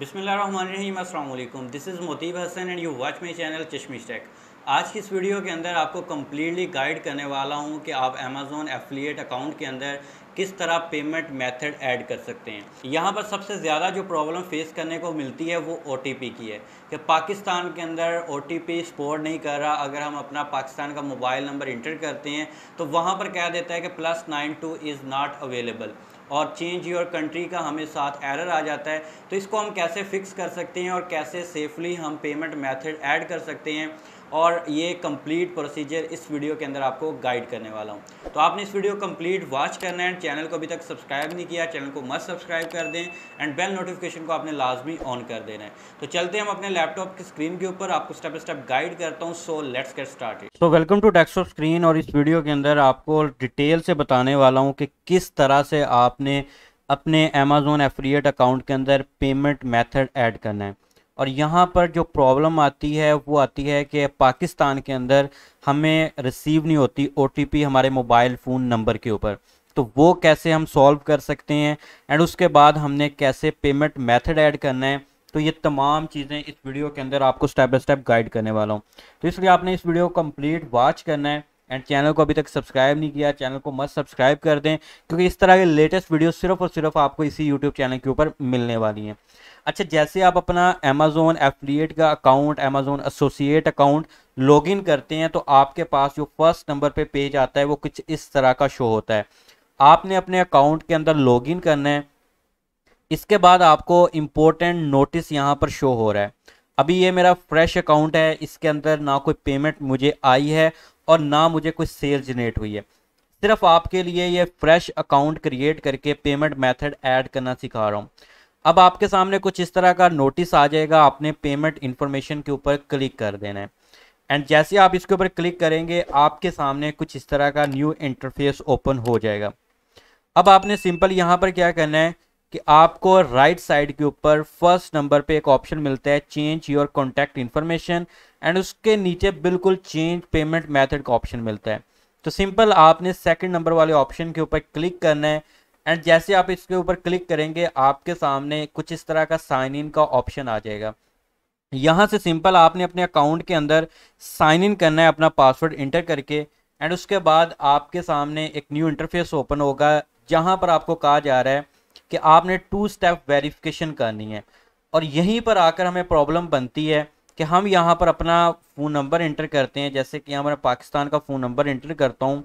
बिसमीम अल्लाम this is Mutib Hassan and you watch my channel Chashmi tech आज की इस वीडियो के अंदर आपको कम्प्लीटली गाइड करने वाला हूँ कि आप अमेज़ोन एफिलिएट अकाउंट के अंदर किस तरह पेमेंट मेथड ऐड कर सकते हैं। यहाँ पर सबसे ज़्यादा जो प्रॉब्लम फेस करने को मिलती है वो ओटीपी की है कि पाकिस्तान के अंदर ओ टी सपोर्ट नहीं कर रहा। अगर हम अपना पाकिस्तान का मोबाइल नंबर इंटर करते हैं तो वहाँ पर कह देता है कि plus nine two is not available और चेंज योर कंट्री का हमें साथ एरर आ जाता है। तो इसको हम कैसे फिक्स कर सकते हैं और कैसे सेफली हम पेमेंट मेथड ऐड कर सकते हैं? और ये कंप्लीट प्रोसीजर इस वीडियो के अंदर आपको गाइड करने वाला हूँ। तो आपने इस वीडियो कंप्लीट वॉच करना है चैनल को अभी तक सब्सक्राइब नहीं किया चैनल को मस्त सब्सक्राइब कर दें एंड बेल नोटिफिकेशन को आपने लाजमी ऑन कर देना है। तो चलते हैं हम अपने लैपटॉप की स्क्रीन के ऊपर, आपको स्टेप स्टेप गाइड करता हूँ सो लेट्स गेट स्टार्ट तो वेलकम टू डेस्कटॉप स्क्रीन और इस वीडियो के अंदर आपको डिटेल से बताने वाला हूँ कि किस तरह से आपने अपने अमेजोन एफिलिएट अकाउंट के अंदर पेमेंट मेथड ऐड करना है। और यहाँ पर जो प्रॉब्लम आती है, वो आती है कि पाकिस्तान के अंदर हमें रिसीव नहीं होती ओटीपी हमारे मोबाइल फ़ोन नंबर के ऊपर। तो वो कैसे हम सॉल्व कर सकते हैं? एंड उसके बाद हमने कैसे पेमेंट मेथड ऐड करना है? तो ये तमाम चीज़ें इस वीडियो के अंदर आपको स्टेप बाय स्टेप गाइड करने वाला हूँ। तो इसलिए आपने इस वीडियो को कंप्लीट वॉच करना है। एंड चैनल को अभी तक सब्सक्राइब नहीं किया, चैनल को मस्त सब्सक्राइब कर दें, क्योंकि इस तरह के लेटेस्ट वीडियो सिर्फ़ और सिर्फ़ आपको इसी यूट्यूब चैनल के ऊपर मिलने वाली हैं। अच्छा जैसे आप अपना अमेजोन एफिलिएट का account Amazon associate account login करते हैं तो आपके पास जो फ़र्स्ट नंबर पे पेज आता है, वो कुछ इस तरह का शो होता है। आपने अपने अकाउंट के अंदर लॉगिन करना है, इसके बाद आपको इम्पोर्टेंट नोटिस यहाँ पर शो हो रहा है। अभी ये मेरा फ्रेश अकाउंट है, इसके अंदर ना कोई पेमेंट मुझे आई है और ना मुझे कोई सेल जनरेट हुई है। सिर्फ़ आपके लिए ये फ्रेश अकाउंट क्रिएट करके पेमेंट मेथड ऐड करना सिखा रहा हूँ। अब आपके सामने कुछ इस तरह का नोटिस आ जाएगा, आपने पेमेंट इन्फॉर्मेशन के ऊपर क्लिक कर देना है। एंड जैसे आप इसके ऊपर क्लिक करेंगे, आपके सामने कुछ इस तरह का न्यू इंटरफेस ओपन हो जाएगा। अब आपने सिंपल यहाँ पर क्या करना है? कि आपको राइट साइड के ऊपर फ़र्स्ट नंबर पे एक ऑप्शन मिलता है change your contact information and उसके नीचे बिल्कुल चेंज पेमेंट मेथड का ऑप्शन मिलता है। तो सिंपल आपने सेकंड नंबर वाले ऑप्शन के ऊपर क्लिक करना है एंड जैसे आप इसके ऊपर क्लिक करेंगे, आपके सामने कुछ इस तरह का साइन इन का ऑप्शन आ जाएगा। यहाँ से सिंपल आपने अपने अकाउंट के अंदर साइन इन करना है, अपना पासवर्ड इंटर करके एंड उसके बाद आपके सामने एक न्यू इंटरफेस ओपन होगा, जहाँ पर आपको कहा जा रहा है कि आपने टू स्टेप वेरिफिकेशन करनी है। और यहीं पर आकर हमें प्रॉब्लम बनती है कि हम यहाँ पर अपना फ़ोन नंबर इंटर करते हैं। जैसे कि यहाँ मैं पाकिस्तान का फ़ोन नंबर इंटर करता हूँ।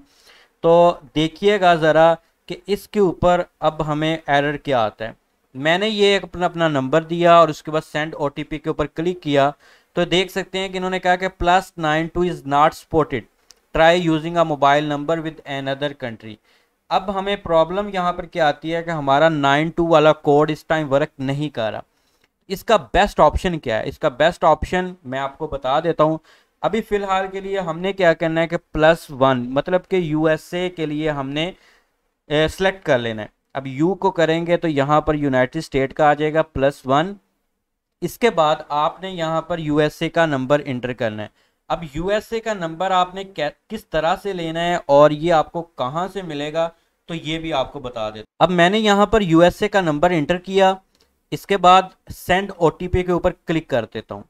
तो देखिएगा ज़रा कि इसके ऊपर अब हमें एरर क्या आता है। मैंने ये अपना अपना नंबर दिया और उसके बाद सेंड ओटीपी के ऊपर क्लिक किया। तो देख सकते हैं कि इन्होंने कहा कि plus nine two is not supported try using a mobile number with another country अब हमें प्रॉब्लम यहाँ पर क्या आती है कि हमारा नाइन टू वाला कोड इस टाइम वर्क नहीं कर रहा। इसका बेस्ट ऑप्शन क्या है? इसका बेस्ट ऑप्शन मैं आपको बता देता हूँ। अभी फ़िलहाल के लिए हमने क्या करना है कि प्लस वन मतलब कि यूएसए के लिए हमने सेलेक्ट कर लेना है। अब यू को करेंगे तो यहाँ पर यूनाइटेड स्टेट का आ जाएगा प्लस वन इसके बाद आपने यहाँ पर यूएसए का नंबर इंटर करना है। अब यूएसए का नंबर आपने किस तरह से लेना है और ये आपको कहाँ से मिलेगा? तो ये भी आपको बता देता अब मैंने यहाँ पर यूएसए का नंबर इंटर किया। इसके बाद सेंड ओटीपी के ऊपर क्लिक कर देता हूँ।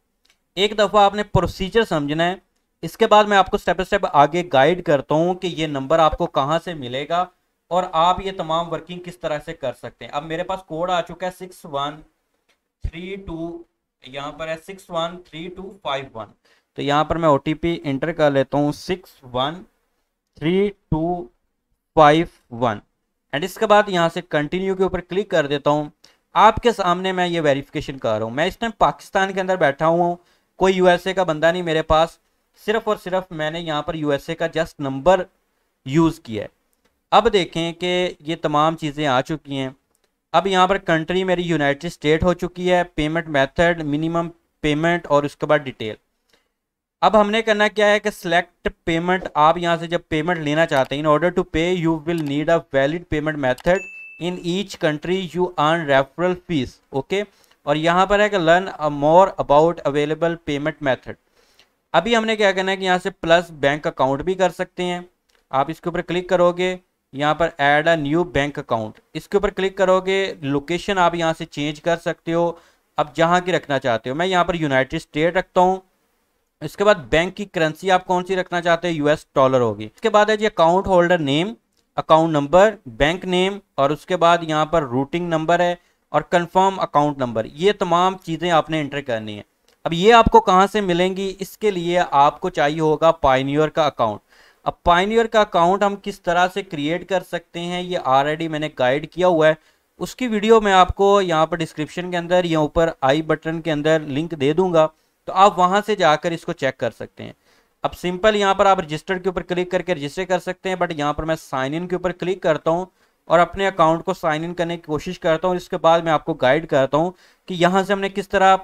एक दफ़ा आपने प्रोसीजर समझना है। इसके बाद मैं आपको स्टेप स्टेप आगे गाइड करता हूँ कि ये नंबर आपको कहाँ से मिलेगा और आप ये तमाम वर्किंग किस तरह से कर सकते हैं। अब मेरे पास कोड आ चुका है सिक्स वन थ्री टू यहाँ पर है six one three two five one तो यहाँ पर मैं ओ इंटर कर लेता हूँ six one three two five one and इसके बाद यहाँ से कंटिन्यू के ऊपर क्लिक कर देता हूँ। आपके सामने मैं ये वेरिफिकेशन कर रहा हूँ। मैं इस टाइम पाकिस्तान के अंदर बैठा हुआ हूँ। कोई यूएसए का बंदा नहीं मेरे पास। सिर्फ़ और सिर्फ़ मैंने यहाँ पर यूएसए का जस्ट नंबर यूज़ किया है। अब देखें कि ये तमाम चीज़ें आ चुकी हैं। अब यहाँ पर कंट्री मेरी यूनाइटेड स्टेट हो चुकी है। पेमेंट मेथड मिनिमम पेमेंट और उसके बाद डिटेल अब हमने करना क्या है कि सिलेक्ट पेमेंट आप यहाँ से जब पेमेंट लेना चाहते हैं in order to pay you will need a valid payment method in each country you earn referral fees okay और यहाँ पर है कि learn more about available payment method अभी हमने क्या करना है कि यहाँ से प्लस बैंक अकाउंट भी कर सकते हैं। आप इसके ऊपर क्लिक करोगे, यहाँ पर add a new bank account इसके ऊपर क्लिक करोगे लोकेशन आप यहाँ से चेंज कर सकते हो। अब जहाँ की रखना चाहते हो, मैं यहाँ पर यूनाइटेड स्टेट रखता हूँ। इसके बाद बैंक की करेंसी आप कौन सी रखना चाहते हैं? यूएस डॉलर होगी। इसके बाद है जी account holder name account number bank name और उसके बाद यहाँ पर रूटिंग नंबर है और कंफर्म अकाउंट नंबर ये तमाम चीज़ें आपने एंटर करनी है। अब ये आपको कहाँ से मिलेंगी? इसके लिए आपको चाहिए होगा पाइनियर का अकाउंट अब पाइनियर का अकाउंट हम किस तरह से क्रिएट कर सकते हैं? ये ऑलरेडी मैंने गाइड किया हुआ है। उसकी वीडियो मैं आपको यहाँ पर डिस्क्रिप्शन के अंदर या ऊपर आई बटन के अंदर लिंक दे दूँगा। तो आप वहाँ से जाकर इसको चेक कर सकते हैं। अब सिंपल यहाँ पर आप रजिस्टर्ड के ऊपर क्लिक करके रजिस्टर कर सकते हैं बट यहाँ पर मैं साइन इन के ऊपर क्लिक करता हूँ और अपने अकाउंट को साइन इन करने की कोशिश करता हूँ। इसके बाद मैं आपको गाइड करता हूँ कि यहाँ से हमने किस तरह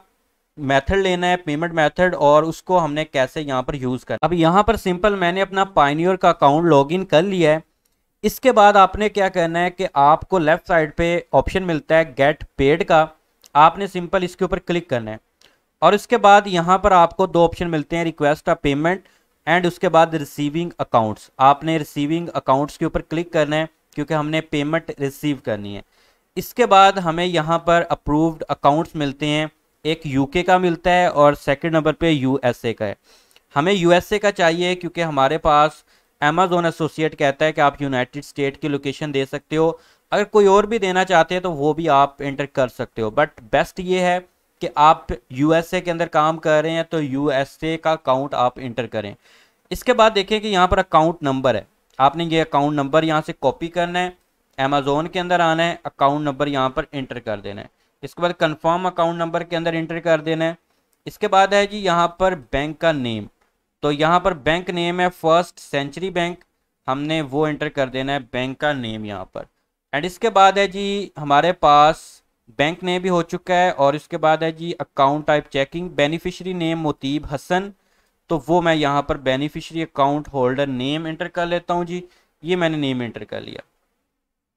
मेथड लेना है पेमेंट मेथड और उसको हमने कैसे यहाँ पर यूज़ करना अब यहाँ पर सिंपल मैंने अपना पाइनियर का अकाउंट लॉगिन कर लिया है। इसके बाद आपने क्या करना है कि आपको लेफ़्ट साइड पे ऑप्शन मिलता है गेट पेड का। आपने सिंपल इसके ऊपर क्लिक करना है। और इसके बाद यहाँ पर आपको दो ऑप्शन मिलते हैं रिक्वेस्ट ऑफ़ पेमेंट एंड उसके बाद रिसीविंग अकाउंट्स आपने रिसीविंग अकाउंट्स के ऊपर क्लिक करना है, क्योंकि हमने पेमेंट रिसीव करनी है। इसके बाद हमें यहाँ पर अप्रूव्ड अकाउंट्स मिलते हैं। एक यूके का मिलता है और सेकंड नंबर पे यूएसए का है। हमें यूएसए का चाहिए क्योंकि हमारे पास अमेजोन एसोसिएट कहता है कि आप यूनाइटेड स्टेट की लोकेशन दे सकते हो। अगर कोई और भी देना चाहते हैं तो वो भी आप एंटर कर सकते हो। बट बेस्ट ये है कि आप यूएसए के अंदर काम कर रहे हैं तो यूएसए का अकाउंट आप इंटर करें। इसके बाद देखें कि यहाँ पर अकाउंट नंबर है। आपने ये अकाउंट नंबर यहाँ से कॉपी करना है अमेजोन के अंदर आना है अकाउंट नंबर यहाँ पर इंटर कर देना है। इसके बाद कंफर्म अकाउंट नंबर के अंदर इंटर कर देना है। इसके बाद है जी यहाँ पर बैंक का नेम तो यहाँ पर बैंक नेम है फ़र्स्ट सेंचुरी बैंक हमने वो एंटर कर देना है बैंक का नेम यहाँ पर। एंड इसके बाद है जी हमारे पास बैंक नेम भी हो चुका है और इसके बाद है जी account type checking beneficiary name Motib Hasan. तो वो मैं यहाँ पर beneficiary account holder name enter कर लेता हूँ जी। ये मैंने नेम एंटर कर लिया।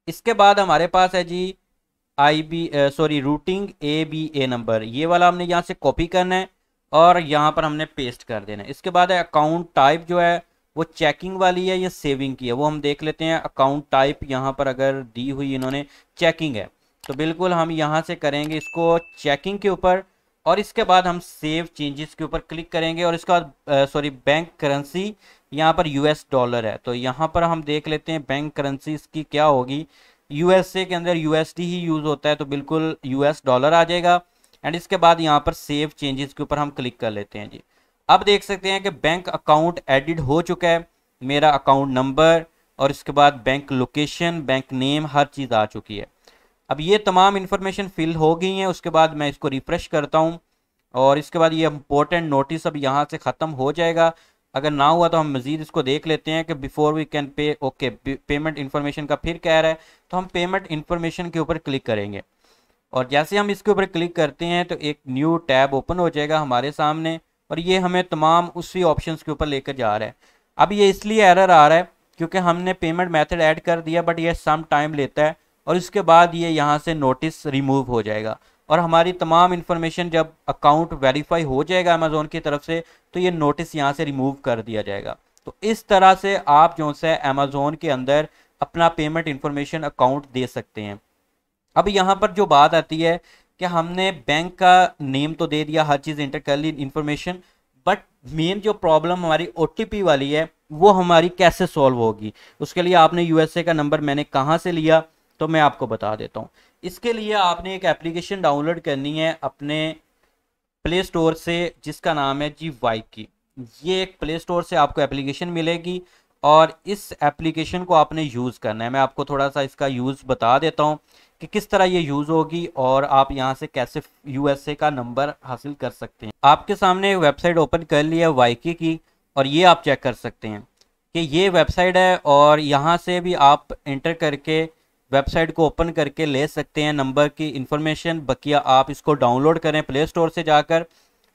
इसके बाद हमारे पास है जी I B sorry routing A B A number ये वाला हमने यहाँ से कॉपी करना है और यहाँ पर हमने पेस्ट कर देना है। इसके बाद है अकाउंट टाइप जो है, वो चेकिंग वाली है या सेविंग की है, वो हम देख लेते हैं। अकाउंट टाइप यहाँ पर अगर दी हुई इन्होंने चेकिंग है। तो बिल्कुल हम यहाँ से करेंगे इसको चेकिंग के ऊपर और इसके बाद हम सेव चेंजेस के ऊपर क्लिक करेंगे और इसके बाद सॉरी बैंक करेंसी यहाँ पर यूएस डॉलर है। तो यहाँ पर हम देख लेते हैं बैंक करेंसी इसकी क्या होगी। यूएसए के अंदर यूएसडी ही यूज़ होता है तो बिल्कुल यूएस डॉलर आ जाएगा। एंड इसके बाद यहाँ पर सेव चेंजेस के ऊपर हम क्लिक कर लेते हैं जी। अब देख सकते हैं कि बैंक अकाउंट एडिड हो चुका है। मेरा अकाउंट नंबर और इसके बाद बैंक लोकेशन बैंक नेम हर चीज़ आ चुकी है। अब ये तमाम इन्फॉर्मेशन फिल हो गई हैं, उसके बाद मैं इसको रिफ़्रेश करता हूँ, और इसके बाद ये इंपॉर्टेंट नोटिस अब यहाँ से ख़त्म हो जाएगा। अगर ना हुआ तो हम मज़ीद इसको देख लेते हैं कि before we can pay okay payment information का फिर कह रहा है तो हम पेमेंट इन्फॉर्मेशन के ऊपर क्लिक करेंगे। और जैसे हम इसके ऊपर क्लिक करते हैं तो एक न्यू टैब ओपन हो जाएगा हमारे सामने, और ये हमें तमाम उसी ऑप्शन के ऊपर लेकर जा रहा है। अब ये इसलिए एरर आ रहा है, क्योंकि हमने पेमेंट मेथड ऐड कर दिया बट ये सम टाइम लेता है। और इसके बाद ये यहाँ से नोटिस रिमूव हो जाएगा। और हमारी तमाम इन्फॉर्मेशन जब अकाउंट वेरीफाई हो जाएगा अमेजोन की तरफ़ से तो ये नोटिस यहाँ से रिमूव कर दिया जाएगा। तो इस तरह से आप जो से अमेजोन के अंदर अपना पेमेंट इन्फॉर्मेशन अकाउंट दे सकते हैं। अब यहाँ पर जो बात आती है कि हमने बैंक का नेम तो दे दिया, हर चीज़ इंटर कर ली इन्फॉर्मेशन बट मेन जो प्रॉब्लम हमारी ओटीपी वाली है, वो हमारी कैसे सॉल्व होगी? उसके लिए आपने यूएसए का नंबर मैंने कहाँ से लिया? तो मैं आपको बता देता हूँ। इसके लिए आपने एक एप्लीकेशन डाउनलोड करनी है अपने प्ले स्टोर से, जिसका नाम है जी वाई की। ये एक प्ले स्टोर से आपको एप्लीकेशन मिलेगी और इस एप्लीकेशन को आपने यूज़ करना है। मैं आपको थोड़ा सा इसका यूज़ बता देता हूँ कि किस तरह ये यूज़ होगी और आप यहाँ से कैसे यूएसए का नंबर हासिल कर सकते हैं। आपके सामने वेबसाइट ओपन कर लिया वाईकी की और ये आप चेक कर सकते हैं कि ये वेबसाइट है और यहाँ से भी आप इंटर करके वेबसाइट को ओपन करके ले सकते हैं नंबर की इन्फॉर्मेशन। बकिया, आप इसको डाउनलोड करें प्ले स्टोर से जाकर।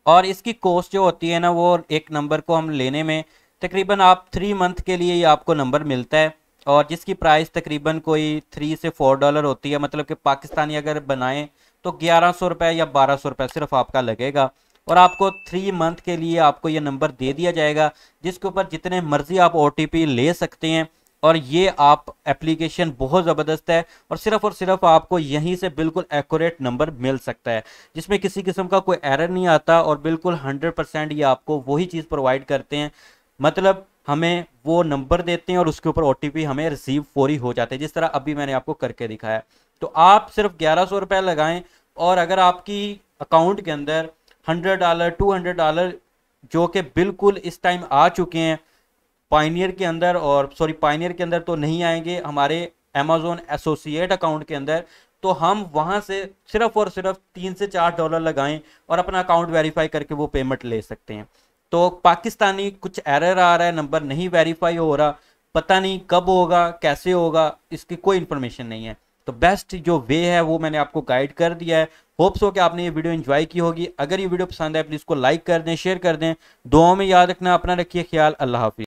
और इसकी कॉस्ट जो होती है ना, वो एक नंबर को हम लेने में तकरीबन आप थ्री मंथ के लिए ये आपको नंबर मिलता है। और जिसकी प्राइस तकरीबन कोई थ्री से फोर डॉलर होती है मतलब कि पाकिस्तानी अगर बनाएँ तो ग्यारह सौ रुपये या बारह सौ रुपये सिर्फ़ आपका लगेगा। और आपको थ्री मंथ के लिए आपको ये नंबर दे दिया जाएगा, जिसके ऊपर जितने मर्ज़ी आप ओटीपी ले सकते हैं। और ये आप एप्लीकेशन बहुत ज़बरदस्त है और सिर्फ़ और सिर्फ़ आपको यहीं से बिल्कुल एक्यूरेट नंबर मिल सकता है, जिसमें किसी किस्म का कोई एरर नहीं आता और बिल्कुल हंड्रेड परसेंट ये आपको वही चीज़ प्रोवाइड करते हैं। मतलब हमें वो नंबर देते हैं और उसके ऊपर ओटीपी हमें रिसीव फौरी हो जाते हैं, जिस तरह अभी मैंने आपको करके दिखाया तो आप सिर्फ़ ग्यारह सौ रुपये लगाएँ और अगर आपकी अकाउंट के अंदर hundred dollar two hundred dollar जो कि बिल्कुल इस टाइम आ चुके हैं पाइनियर के अंदर और सॉरी पाइनियर के अंदर तो नहीं आएँगे हमारे अमेजोन एसोसिएट अकाउंट के अंदर। तो हम वहाँ से सिर्फ़ और सिर्फ़ तीन से चार डॉलर लगाएँ और अपना अकाउंट वेरीफाई करके वो पेमेंट ले सकते हैं। तो पाकिस्तानी कुछ एरर आ रहा है नंबर नहीं वेरीफाई हो रहा, पता नहीं कब होगा, कैसे होगा, इसकी कोई इन्फॉर्मेशन नहीं है। तो बेस्ट जो वे है वो मैंने आपको गाइड कर दिया है। होप्स हो कि आपने ये वीडियो एंजॉय की होगी। अगर ये वीडियो पसंद है प्लीज़ को लाइक कर दें शेयर कर दें। दुआओं में याद रखना, अपना रखिए ख्याल। अल्लाह हाफिज़